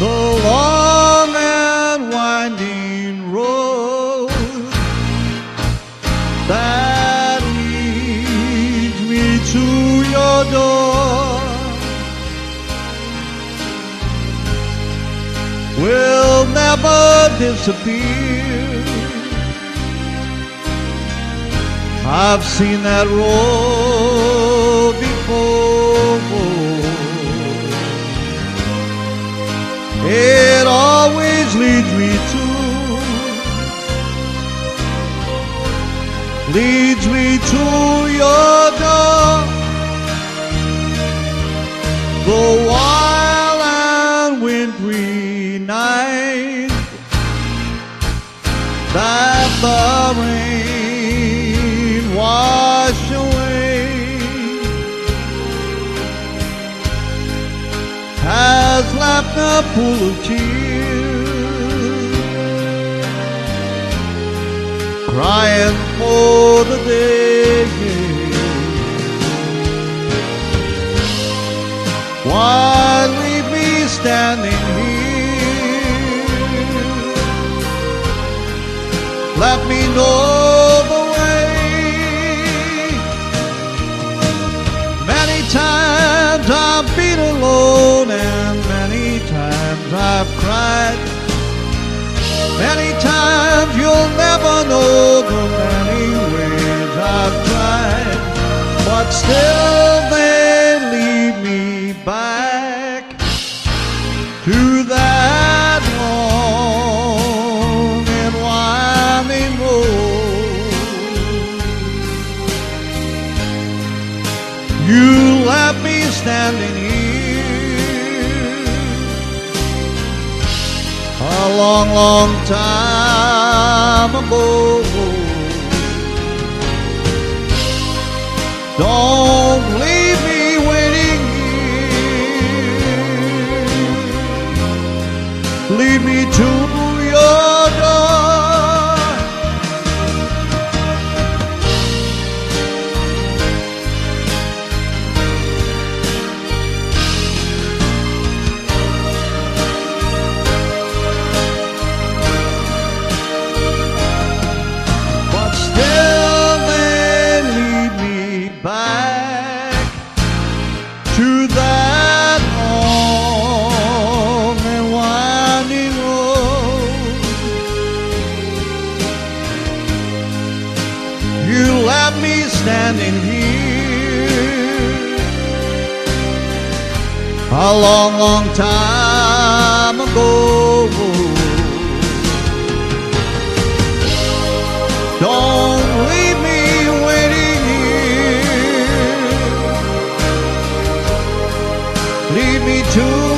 the long and winding road that leads me to your door will never disappear. I've seen that road. It always leads me to, leads me to your door. The wild and wintry night left a pool of tears crying for the day Why leave me standing here? Let me know Many times you'll never know the many ways I've tried. But still they lead me back to that long and winding road. You left me standing here a long, long time ago. Don't leave me waiting here. Lead me to your door. Left me standing here a long, long time ago. Don't leave me waiting here. Lead me to